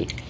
Okay.